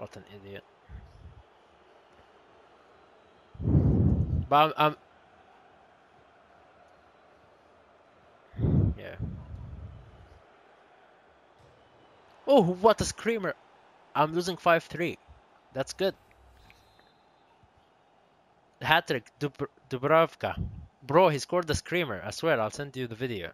What an idiot. But I'm, I'm yeah. Oh, what a screamer! I'm losing 5-3. That's good. Hat trick, Dub Dubravka. Bro, he scored the screamer. I swear, I'll send you the video.